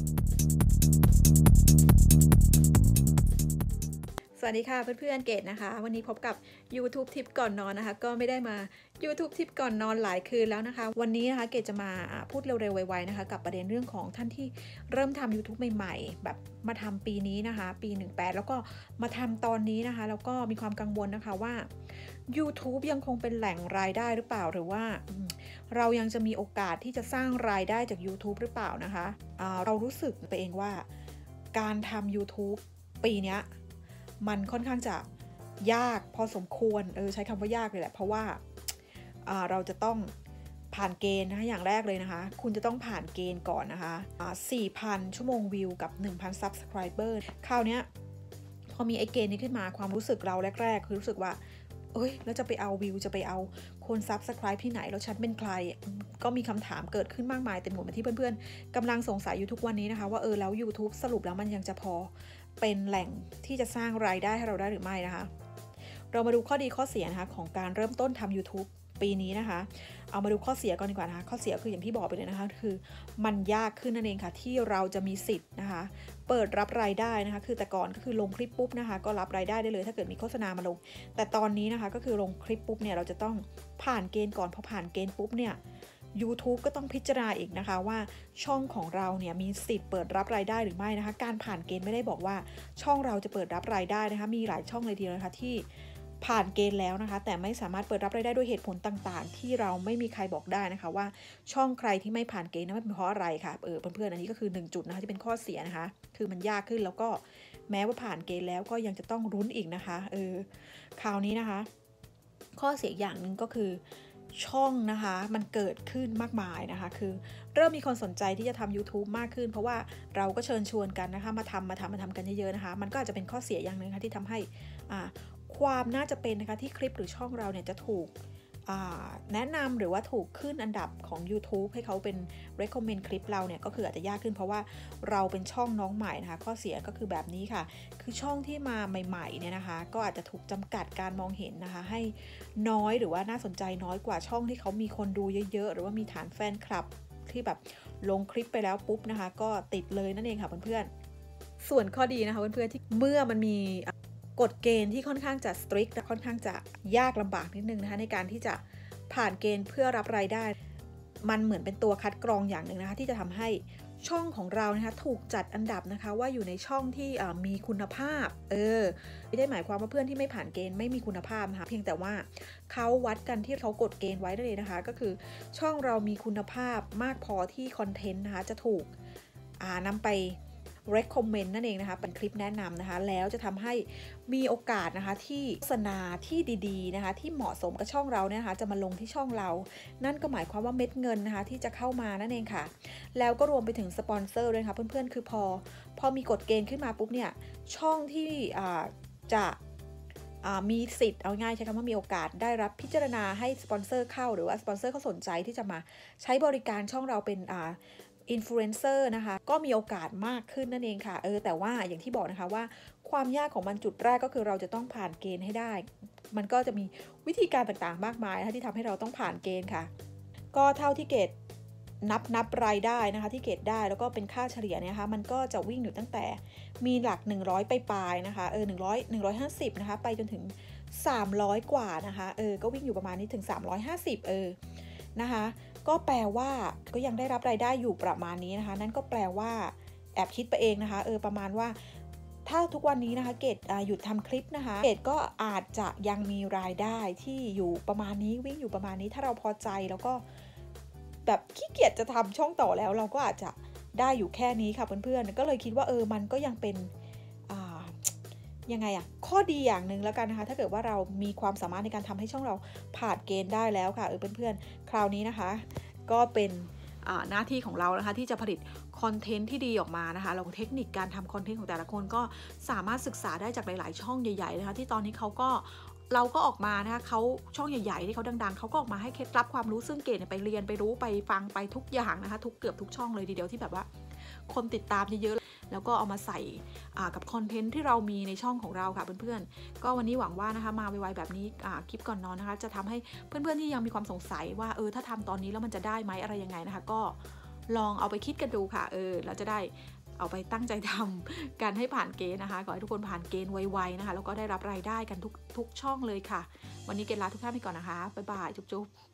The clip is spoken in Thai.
うんうんうんうんうんうん。 สวัสดีค่ะเพื่อนๆ เกดนะคะ วันนี้พบกับ YouTube ทิปก่อนนอนนะคะ ก็ไม่ได้มา YouTube ทิปก่อนนอนหลายคืนแล้วนะคะ วันนี้นะคะเกดจะมาพูดเร็วๆ ไวๆนะคะ กับประเด็นเรื่องของท่านที่เริ่มทำ YouTube ใหม่ๆ แบบมาทำปีนี้นะคะ ปี 18 แล้วก็มาทำตอนนี้นะคะ แล้วก็มีความกังวลนะคะว่า YouTube ยังคงเป็นแหล่งรายได้หรือเปล่าหรือว่า เรายังจะมีโอกาสที่จะสร้างรายได้จาก YouTube หรือเปล่านะคะะเรารู้สึกไปเองว่าการทำ YouTube ปีนี้ มันค่อนข้างจะยากพอสมควรเออใช้คำว่ายากเลยแหละ เพราะว่าเราจะต้องผ่านเกณฑ์นะคะอย่างแรกเลยนะคะ คุณจะต้องผ่านเกณฑ์ก่อนนะคะ4,000 ชั่วโมงวิวกับ 1,000 subscriber คราวนี้พอมีไอเกณฑ์นี้ขึ้นมาความรู้สึกเราแรก ๆ คือรู้สึกว่า เอ้ย แล้วจะไปเอาวิว จะไปเอาคนซับสไคร b e ที่ไหน แล้วฉันเป็นใคร ก็มีคำถามเกิดขึ้นมากมายเต็มหมดที่เพื่อนๆกำลังสงสัยอยู่ทุกวันนี้นะคะ ว่าเออแล้ว YouTube สรุปแล้วมันยังจะพอ เป็นแหล่งที่จะสร้างรายได้ให้เราได้หรือไม่นะคะ เรามาดูข้อดีข้อเสียนะคะของการเริ่มต้นทำ YouTube ปีนี้นะคะ เอามาดูข้อเสียก่อนดีกว่านะคะ ข้อเสียคืออย่างที่บอกไปเลยนะคะ คือมันยากขึ้นนั่นเองค่ะ ที่เราจะมีสิทธิ์นะคะ เปิดรับรายได้นะคะ คือแต่ก่อนก็คือลงคลิปปุ๊บนะคะ ก็รับรายได้ได้เลย ถ้าเกิดมีโฆษณามาลง แต่ตอนนี้นะคะ ก็คือลงคลิปปุ๊บเนี่ย เราจะต้องผ่านเกณฑ์ก่อน พอผ่านเกณฑ์ปุ๊บเนี่ย YouTube ก็ต้องพิจารณาอีกนะคะว่าช่องของเราเนี่ยมีสิทธิ์เปิดรับรายได้หรือไม่นะคะ การผ่านเกณฑ์ไม่ได้บอกว่าช่องเราจะเปิดรับรายได้นะคะ มีหลายช่องเลยทีเดียวนะคะที่ผ่านเกณฑ์แล้วนะคะ แต่ไม่สามารถเปิดรับรายได้ด้วยเหตุผลต่างๆ ที่เราไม่มีใครบอกได้นะคะ ว่าช่องใครที่ไม่ผ่านเกณฑ์นั้นเป็นเพราะอะไรค่ะเออเพื่อนๆอันนี้ก็คือ 1 จุดนะคะที่เป็นข้อเสียนะคะ คือมันยากขึ้นแล้วก็แม้ว่าผ่านเกณฑ์แล้วก็ยังจะต้องรุ้นอีกนะคะเออคราวนี้นะคะ ข้อเสียอย่างหนึ่งก็คือ ช่องนะคะมันเกิดขึ้นมากมายนะคะ คือเริ่มมีคนสนใจที่จะทำ YouTube มากขึ้น เพราะว่าเราก็เชิญชวนกันนะคะมาทำมาทำมาทำกันเยอะๆนะคะ มันก็อาจจะเป็นข้อเสียอย่างหนึ่งคะที่ทำให้ความน่าจะเป็นนะคะที่คลิปหรือช่องเราเนี่ยจะถูก แนะนำหรือว่าถูกขึ้นอันดับของ YouTube ให้เขาเป็น recommend คลิปเราเนี่ย ก็คืออาจจะยากขึ้นเพราะว่าเราเป็นช่องน้องใหม่นะคะ ข้อเสียก็คือแบบนี้ค่ะ คือช่องที่มาใหม่ๆเนี่ยนะคะ ก็อาจจะถูกจำกัดการมองเห็นนะคะ ให้น้อยหรือว่าน่าสนใจน้อยกว่าช่องที่เขามีคนดูเยอะๆ หรือว่ามีฐานแฟนคลับที่แบบลงคลิปไปแล้วปุ๊บนะคะ ก็ติดเลยนั่นเองค่ะเพื่อนๆส่วนข้อดีนะคะเพื่อนๆที่เมื่อมันมี กฎเกณฑ์ที่ค่อนข้างจะสตริกและค่อนข้างจะยากลำบากนิดนึงนะคะในการที่จะผ่านเกณฑ์เพื่อรับรายได้ มันเหมือนเป็นตัวคัดกรองอย่างหนึ่งนะคะที่จะทำให้ช่องของเรานะคะถูกจัดอันดับนะคะว่าอยู่ในช่องที่มีคุณภาพ เออไม่ได้หมายความว่าเพื่อนที่ไม่ผ่านเกณฑ์ไม่มีคุณภาพนะคะเพียงแต่ว่าเขาวัดกันที่เขากดเกณฑ์ไว้ได้เลยนะคะ ก็คือช่องเรามีคุณภาพมากพอที่คอนเทนต์นะคะจะถูกนำไป recommend นั่นเองนะคะ เป็นคลิปแนะนำนะคะ แล้วจะทำให้มีโอกาสนะคะที่โฆษณาที่ดีๆนะคะ ที่เหมาะสมกับช่องเราเนี่ยนะคะ จะมาลงที่ช่องเรา นั่นก็หมายความว่าเม็ดเงินนะคะ ที่จะเข้ามานั่นเองค่ะ แล้วก็รวมไปถึงสปอนเซอร์ด้วยค่ะ เพื่อนๆ คือพอ พอมีกฎเกณฑ์ขึ้นมาปุ๊บเนี่ย ช่องที่จะมีสิทธิ์เอาง่ายใช้คำว่ามีโอกาสได้รับพิจารณาให้สปอนเซอร์เข้าหรือว่าสปอนเซอร์เขาสนใจที่จะมาใช้บริการช่องเราเป็น อินฟลูเอนเซอร์นะคะ ก็มีโอกาสมากขึ้นนั่นเองค่ะ เออ แต่ว่าอย่างที่บอกนะคะว่าความยากของมันจุดแรกก็คือเราจะต้องผ่านเกณฑ์ให้ได้ มันก็จะมีวิธีการต่างๆ มากมายนะคะที่ทำให้เราต้องผ่านเกณฑ์ค่ะ ก็เท่าที่เกตนับนับรายได้นะคะ ที่เกตได้แล้วก็เป็นค่าเฉลี่ยเนี่ยนะคะ มันก็จะวิ่งอยู่ตั้งแต่มีหลัก 100 ไปปลายนะคะ เออ100 150 นะคะ ไปจนถึง 300 กว่านะคะ เออ ก็วิ่งอยู่ประมาณนี้ถึง 350 เออ นะคะ ก็แปลว่าก็ยังได้รับรายได้อยู่ประมาณนี้นะคะ นั่นก็แปลว่าแอบคิดไปเองนะคะ เออประมาณว่า ถ้าทุกวันนี้นะคะ เกดหยุดทำคลิปนะคะ เกดก็อาจจะยังมีรายได้ที่อยู่ประมาณนี้วิ่งอยู่ประมาณนี้ ถ้าเราพอใจแล้วก็แบบขี้เกียจจะทำช่องต่อแล้ว เราก็อาจจะได้อยู่แค่นี้ค่ะเพื่อนๆก็เลยคิดว่าเออมันก็ยังเป็น ยังไงอะข้อดีอย่างหนึ่งแล้วกันนะคะ ถ้าเกิดว่าเรามีความสามารถในการทำให้ช่องเราผ่านเกณฑ์ได้แล้วค่ะเออเพื่อนๆ คราวนี้นะคะ ก็เป็นหน้าที่ของเรานะคะที่จะผลิตคอนเทนต์ที่ดีออกมานะคะเราเทคนิคการทำคอนเทนต์ของแต่ละคนก็สามารถศึกษาได้จากหลาย ๆ ช่องใหญ่ ๆ นะคะ ที่ตอนนี้เขาก็เราก็ออกมานะคะเขาช่องใหญ่ ๆ ที่เขาดัง ๆ เขาก็ออกมาให้เคล็ดลับความรู้ซึ่งเกณฑ์ไปเรียนไปรู้ไปฟังไปทุกอย่างนะคะ ทุกเกือบทุกช่องเลยทีเดียวที่แบบว่า คนติดตามเยอะๆ แล้วก็เอามาใส่กับคอนเทนต์ที่เรามีในช่องของเราค่ะเพื่อนๆ ก็วันนี้หวังว่านะคะมาไวๆแบบนี้คลิปก่อนนอนนะคะ จะทำให้เพื่อนๆที่ยังมีความสงสัยว่าเออถ้าทำตอนนี้แล้วมันจะได้ไหมอะไรยังไงนะคะ ก็ลองเอาไปคิดกันดูค่ะ เออเราจะได้เอาไปตั้งใจทำการให้ผ่านเกณฑ์นะคะขอให้ทุกคนผ่านเกณฑ์ไวๆนะคะ แล้วก็ได้รับรายได้กันทุกทุกช่องเลยค่ะ วันนี้เกณฑ์ลาทุกท่านไปก่อนนะคะ บ๊ายบาย จุ๊บๆ